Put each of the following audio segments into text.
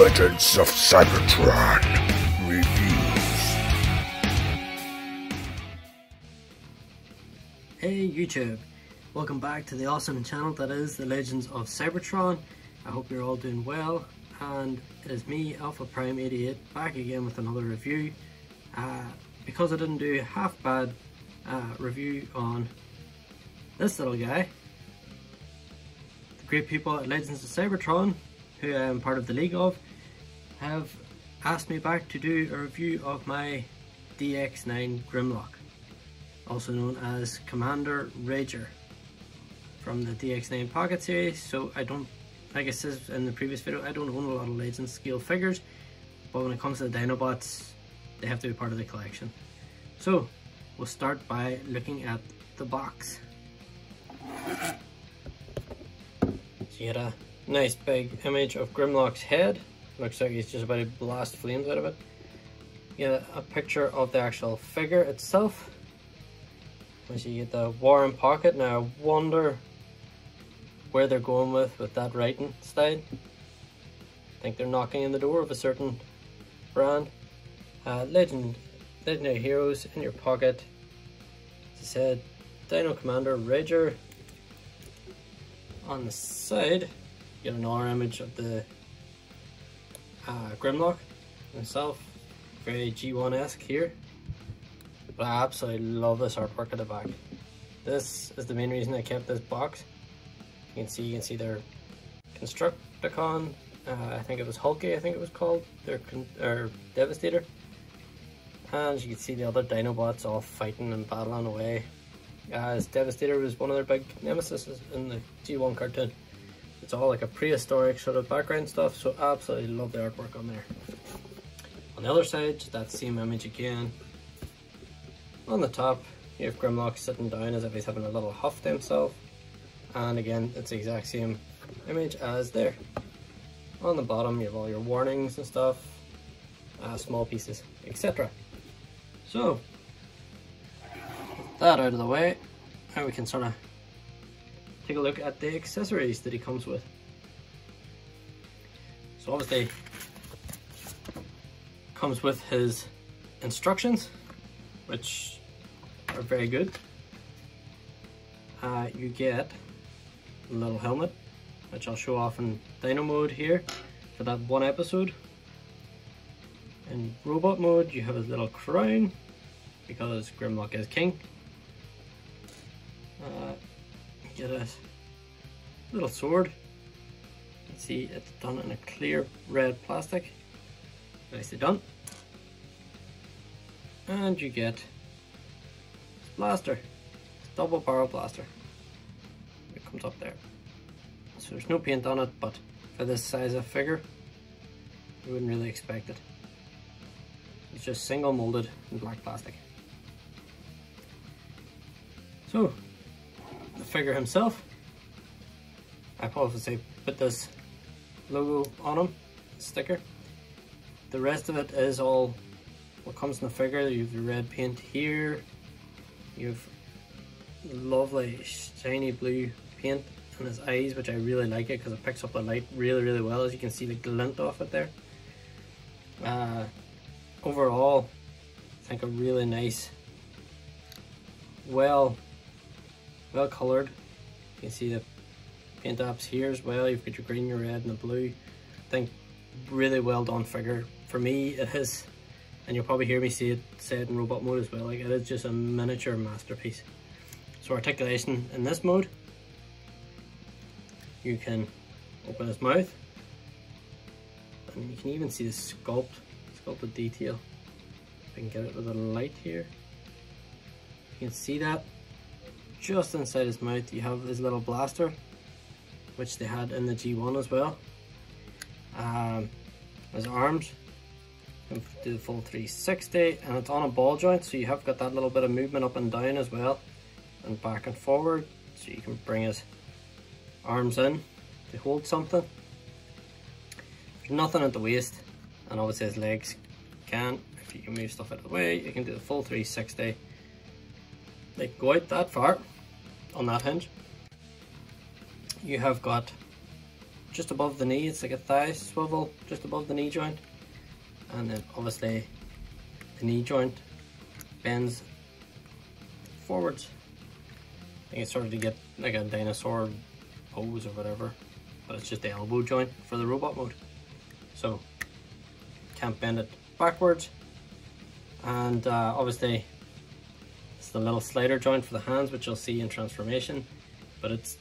Legends of Cybertron reviews. Hey YouTube, welcome back to the awesome channel that is the Legends of Cybertron. I hope you're all doing well and it is me Alpha Prime 88 back again with another review. Uh, because I didn't do half bad uh, review on this little guy, the great people at Legends of Cybertron who I am part of the league of have asked me back to do a review of my DX9 Grimlock also known as Commander Rager from the DX9 Pocket series. So I don't, like I said in the previous video, I don't own a lot of Legends scale figures, but when it comes to the Dinobots, they have to be part of the collection. So we'll start by looking at the box. So you get a nice big image of Grimlock's head. Looks like he's just about to blast flames out of it. Get a picture of the actual figure itself as you get the War in Pocket. Now I wonder where they're going with with that writing style. I think they're knocking in the door of a certain brand. Uh, legend, legendary heroes in your pocket. As I said, Dino Commander Rager. On the side, get another image of the uh, Grimlock himself. Very G1-esque here. But I absolutely love this artwork at the back. This is the main reason I kept this box. You can see, you can see their Constructicon. Uh, I think it was Hulky. I think it was called. Their or Devastator. And as you can see the other Dinobots all fighting and battling away. As Devastator was one of their big nemesis in the G1 cartoon. It's all like a prehistoric sort of background stuff, so absolutely love the artwork on there. On the other side, just that same image again, on the top, you have Grimlock sitting down as if he's having a little huff to himself. And again, it's the exact same image as there. On the bottom, you have all your warnings and stuff, uh, small pieces, etc. So, that out of the way, now we can sort of take a look at the accessories that he comes with. So obviously, comes with his instructions, which are very good. Uh, you get a little helmet, which I'll show off in Dino mode here for that one episode. In robot mode, you have a little crown because Grimlock is king. Uh, get a little sword. You see it's done in a clear red plastic. Nicely done. And you get blaster. Double barrel blaster. It comes up there. So there's no paint on it, but for this size of figure, you wouldn't really expect it. It's just single molded in black plastic. So, the figure himself, I probably say put this logo on him, sticker. The rest of it is all what comes in the figure. You have the red paint here, You've lovely shiny blue paint on his eyes, which I really like it because it picks up the light really, really well. As you can see the glint off it there. Uh, overall, I think a really nice, well, well colored. You can see the paint apps here as well. You've got your green, your red, and the blue. I think really well done figure. For me, it is and you'll probably hear me say it said in robot mode as well like it is just a miniature masterpiece so articulation in this mode you can open his mouth and you can even see the sculpt sculpted detail if I can get it with a light here you can see that just inside his mouth you have his little blaster which they had in the G1 as well um, his arms do the full 360 and it's on a ball joint so you have got that little bit of movement up and down as well and back and forward so you can bring his arms in to hold something. There's nothing at the waist and obviously his legs can, if you can move stuff out of the way, you can do the full 360. They go out that far on that hinge. You have got just above the knee. It's like a thigh swivel just above the knee joint. And then obviously the knee joint bends forwards. I think it's of to get like a dinosaur pose or whatever. But it's just the elbow joint for the robot mode. So can't bend it backwards. And uh, obviously the little slider joint for the hands which you'll see in transformation. But it's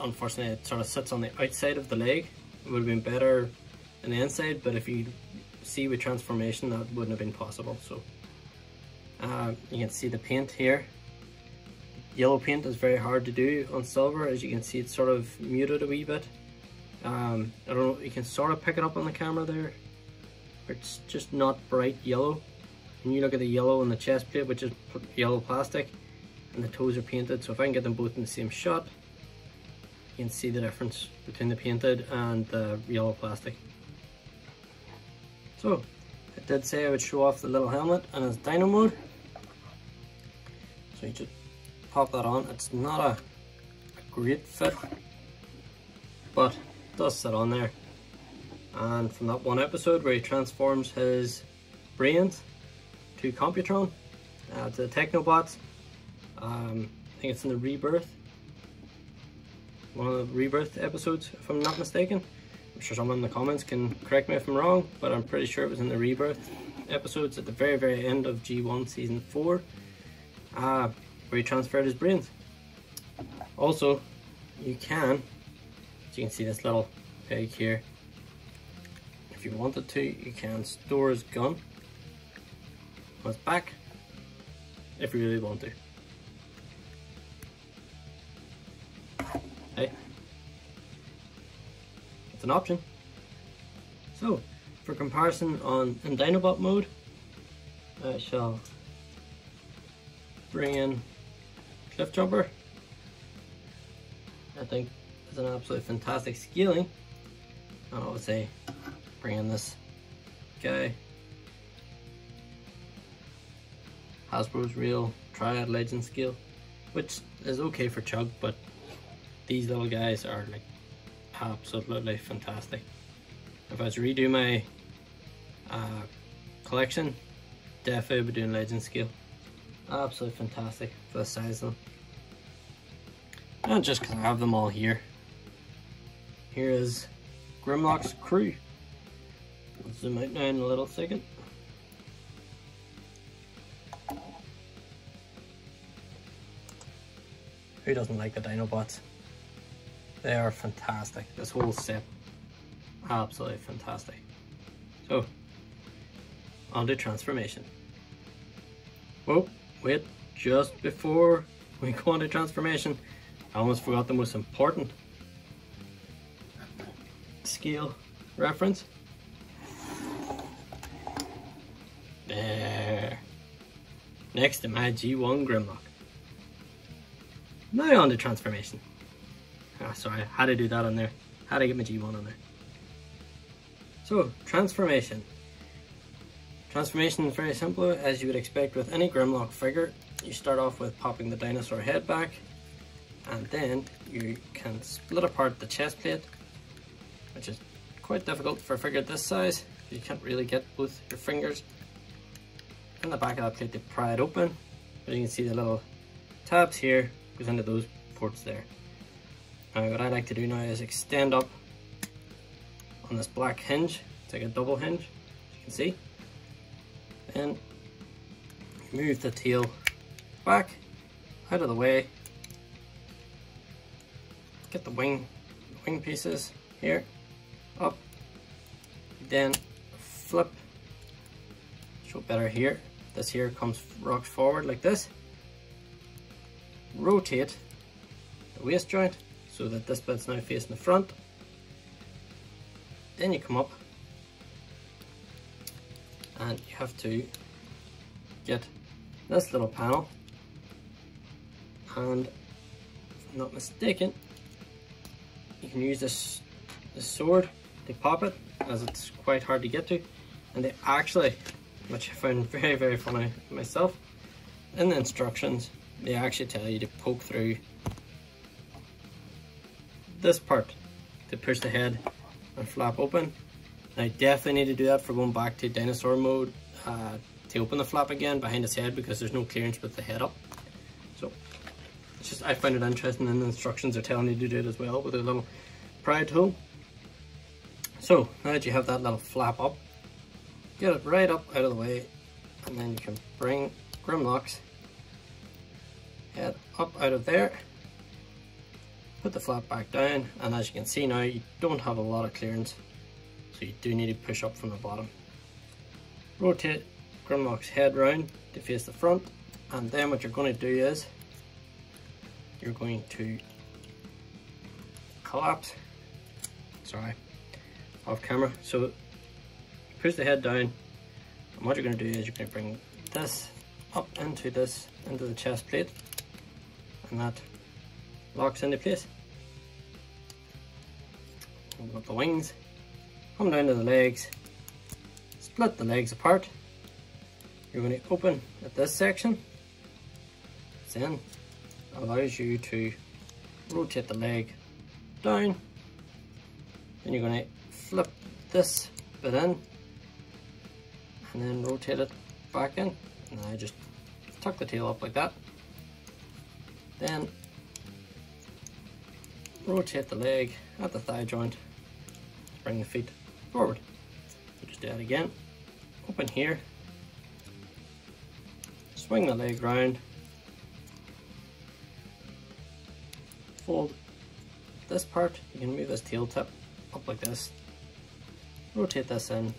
unfortunately it sort of sits on the outside of the leg. It would have been better on the inside, but if you see with transformation that wouldn't have been possible. So uh, you can see the paint here. Yellow paint is very hard to do on silver. As you can see, it's sort of muted a wee bit. Um, I don't know, you can sort of pick it up on the camera there. It's just not bright yellow. And you look at the yellow on the chest plate, which is yellow plastic, and the toes are painted. So if I can get them both in the same shot, you can see the difference between the painted and the yellow plastic. So, I did say I would show off the little helmet and its dino mode. So you just pop that on. It's not a, a great fit, but it does sit on there. And from that one episode where he transforms his brains to Computron, uh, to the Technobots, um, I think it's in the Rebirth one of the Rebirth episodes, if I'm not mistaken. I'm sure someone in the comments can correct me if I'm wrong, but I'm pretty sure it was in the Rebirth episodes at the very, very end of G1 Season 4, uh, where he transferred his brains. Also, you can, as you can see this little peg here, if you wanted to, you can store his gun his back, if you really want to. Hey, it's an option. So, for comparison on in Dinobot mode, I shall bring in Cliff Jumper. I think it's an absolutely fantastic scaling. And obviously bring in this guy. Hasbro's real Triad Legend scale, which is okay for Chug, but these little guys are like absolutely fantastic. If I was to redo my uh, collection, definitely be doing legend scale. Absolutely fantastic for the size of them. And just because I have them all here. Here is Grimlock's crew. I'll zoom out now in a little second. Who doesn't like the Dinobots? They are fantastic. This whole set, absolutely fantastic. So, on to transformation. Oh, wait, just before we go on to transformation, I almost forgot the most important scale reference. There. Next to my G1 Grimlock. Now on to transformation. Ah, sorry, how to do that on there. How to get my G1 on there. So, transformation. Transformation is very simple, as you would expect with any Grimlock figure. You start off with popping the dinosaur head back, and then you can split apart the chest plate, which is quite difficult for a figure this size. You can't really get both your fingers in the back of that plate to pry it open. But you can see the little tabs here, goes into those ports there. Now what I like to do now is extend up on this black hinge. It's like a double hinge, as you can see. And move the tail back, out of the way. Get the wing, wing pieces here, up. Then flip, show better here. This here comes, rocks forward like this. Rotate the waist joint so that this bit's now facing the front. Then you come up and you have to get this little panel and if I'm not mistaken you can use this, this sword to pop it as it's quite hard to get to and they actually which I found very very funny myself in the instructions they actually tell you to poke through this part to push the head and flap open. Now definitely need to do that for going back to dinosaur mode uh, to open the flap again behind his head because there's no clearance with the head up. So it's just I find it interesting and the instructions are telling you to do it as well with a little pry tool. So now that you have that little flap up, get it right up out of the way and then you can bring Grimlock's head up out of there. Put the flap back down and as you can see now you don't have a lot of clearance so you do need to push up from the bottom. Rotate Grimlock's head round to face the front and then what you're going to do is you're going to collapse sorry off camera. So push the head down and what you're going to do is you're going to bring this up into this into the chest plate that locks into place. Open up the wings, come down to the legs, split the legs apart. You're going to open at this section. Then allows you to rotate the leg down. Then you're going to flip this bit in and then rotate it back in. And I just tuck the tail up like that. Then rotate the leg at the thigh joint, bring the feet forward. just do that again. Open here, swing the leg round, fold this part, you can move this tail tip up like this, rotate this in,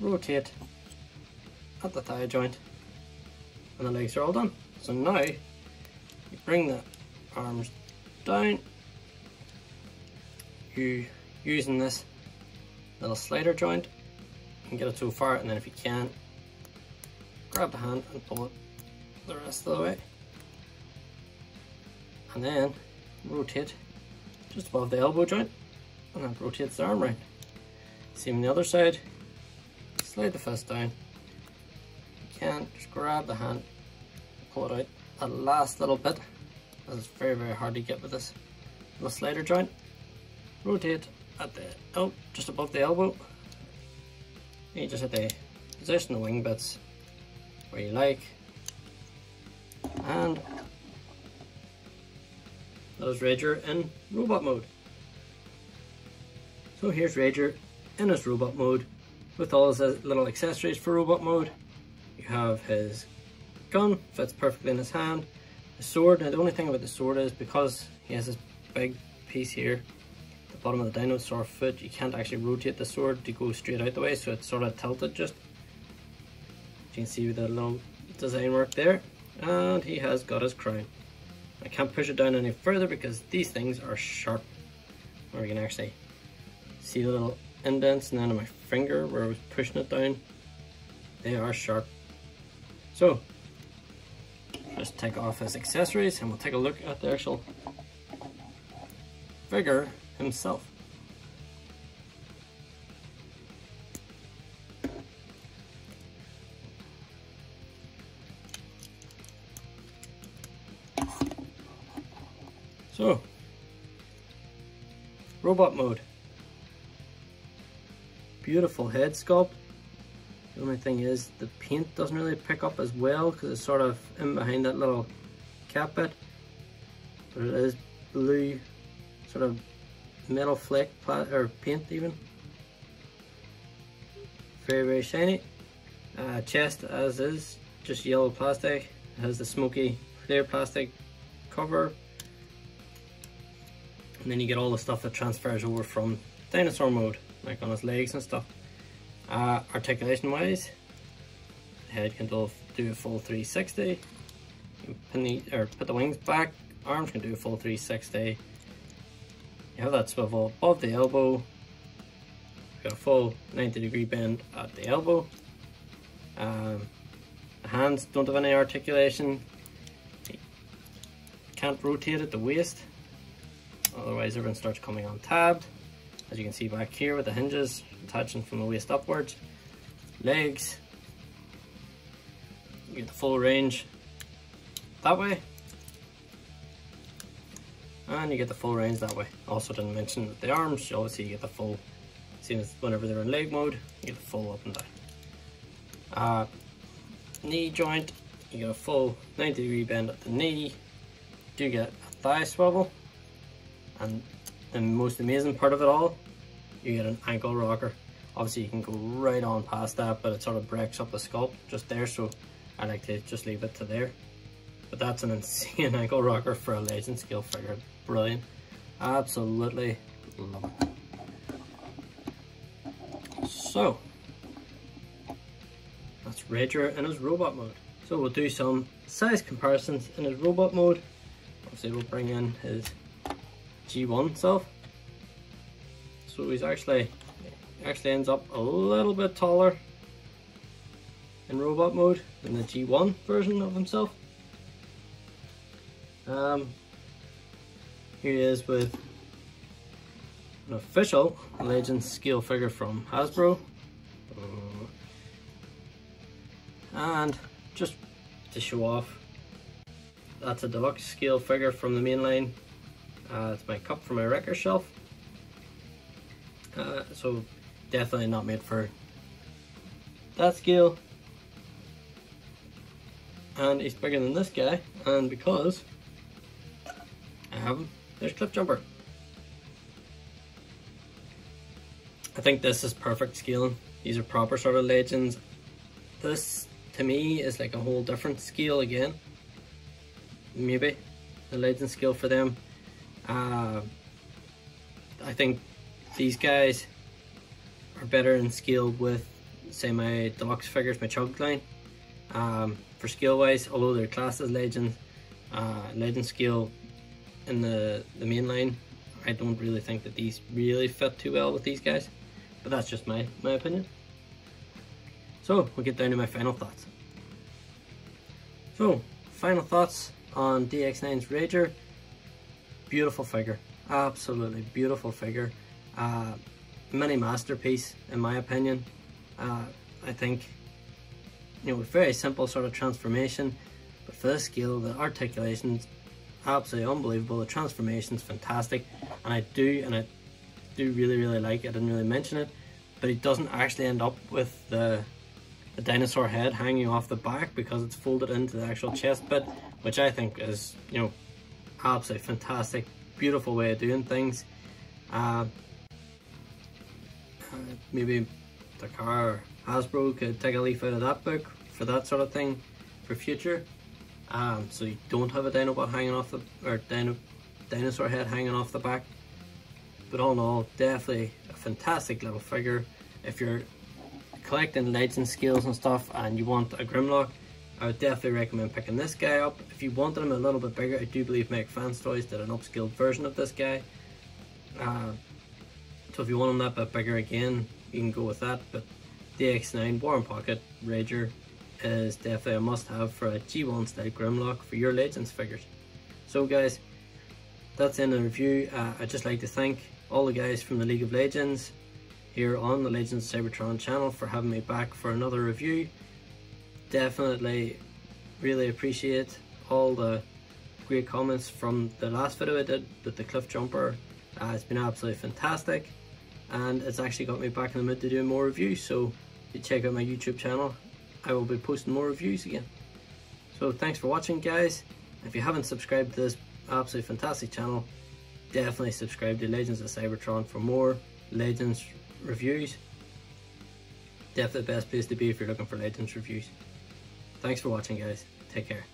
rotate at the thigh joint, and the legs are all done. So now, you bring the arms down. You using this little slider joint. And get it so far and then if you can grab the hand and pull it the rest of the way. And then rotate just above the elbow joint and that rotates the arm round. Same on the other side. Slide the fist down. You can just grab the hand pull it out that last little bit it's very, very hard to get with this little slider joint. Rotate at the, oh, just above the elbow. You just hit the position the wing bits where you like. And that is Rager in robot mode. So here's Rager in his robot mode with all his little accessories for robot mode. You have his gun, fits perfectly in his hand, the sword, now the only thing about the sword is because he has this big piece here, the bottom of the dinosaur foot, you can't actually rotate the sword to go straight out the way, so it's sort of tilted just. You can see the little design work there. And he has got his crown. I can't push it down any further because these things are sharp. Or you can actually see the little indents and then on my finger where I was pushing it down. They are sharp. So, just take off his accessories and we'll take a look at the actual figure himself. So, robot mode. Beautiful head sculpt. The only thing is the paint doesn't really pick up as well because it's sort of in behind that little cap bit. But it is blue, sort of metal fleck or paint even. Very, very shiny. Uh, chest as is, just yellow plastic. It has the smoky clear plastic cover. And then you get all the stuff that transfers over from dinosaur mode, like on his legs and stuff. Uh, articulation wise, head can do, a full 360. Pin the, or put the wings back, arms can do a full 360. You have that swivel above the elbow. Got a full 90 degree bend at the elbow. Um, the hands don't have any articulation. Can't rotate at the waist, otherwise everyone starts coming untabbed. As you can see back here with the hinges, attaching from the waist upwards. Legs, you get the full range that way. and you get the full range that way. Also didn't mention the arms, obviously you get the full, same as whenever they're in leg mode, you get the full up and down. Uh, knee joint, you get a full 90 degree bend at the knee, do get a thigh swivel, and the most amazing part of it all, you get an ankle rocker. Obviously you can go right on past that, but it sort of breaks up the sculpt just there, so I like to just leave it to there. But that's an insane ankle rocker for a legend scale figure. Brilliant. Absolutely love it. So, that's Rager in his robot mode. So we'll do some size comparisons in his robot mode. Obviously we'll bring in his G1 self. So he's actually actually ends up a little bit taller in robot mode than the G1 version of himself. Um, here he is with an official Legend scale figure from Hasbro. And just to show off, that's a deluxe scale figure from the main line. Uh, it's my cup for my record shelf. Uh, so definitely not made for that scale. And he's bigger than this guy, and because I have him, there's Cliffjumper. I think this is perfect scaling. These are proper sort of legends. This, to me, is like a whole different scale again. Maybe. The legend scale for them. Uh, I think these guys are better in scale with, say, my deluxe figures, my chug line. Um, for skill wise, although they're classed as legends, uh, legend skill in the, the main line, I don't really think that these really fit too well with these guys. But that's just my, my opinion. So, we'll get down to my final thoughts. So, final thoughts on DX9's Rager. Beautiful figure. Absolutely beautiful figure. Uh, mini masterpiece, in my opinion. Uh, I think, you know, very simple sort of transformation, but for this scale, the articulation's absolutely unbelievable. The transformation's fantastic, and I do, and I do really, really like. It. I didn't really mention it, but it doesn't actually end up with the the dinosaur head hanging off the back because it's folded into the actual chest bit, which I think is, you know, absolutely fantastic, beautiful way of doing things. Uh, maybe Takara or Hasbro could take a leaf out of that book for that sort of thing for future. Um, so you don't have a Dinobot hanging off the or dino, dinosaur head hanging off the back. But all in all, definitely a fantastic little figure. If you're collecting legend scales and stuff and you want a Grimlock, I would definitely recommend picking this guy up. If you wanted him a little bit bigger, I do believe Mech Fans Toys did an upscaled version of this guy. Uh, so if you want them that bit bigger again, you can go with that. But DX9 War in Pocket Rager is definitely a must-have for a G1 style Grimlock for your Legends figures. So guys, that's in the review. Uh, I'd just like to thank all the guys from the League of Legends here on the Legends Cybertron channel for having me back for another review. Definitely really appreciate all the great comments from the last video I did with the Cliff Jumper. Uh, it's been absolutely fantastic and it's actually got me back in the mood to do more reviews. So you check out my YouTube channel I will be posting more reviews again. So thanks for watching guys. If you haven't subscribed to this absolutely fantastic channel definitely subscribe to Legends of Cybertron for more Legends reviews. Definitely the best place to be if you're looking for Legends reviews. Thanks for watching guys. Take care